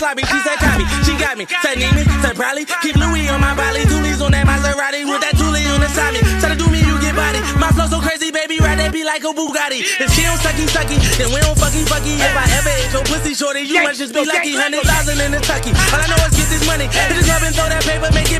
sloppy. She said copy, she got me. Said need said. Keep Louis on my body, Doolies on that Maserati with that Thule on the side me. Try to do baby, be like a Bugatti. If she don't sucky sucky, then we don't fucky fucky. If I ever hit your pussy shorty, you must just be lucky. Hundred thousand in the tucky. All I know is get this money. Hit the club and throw that paper, make it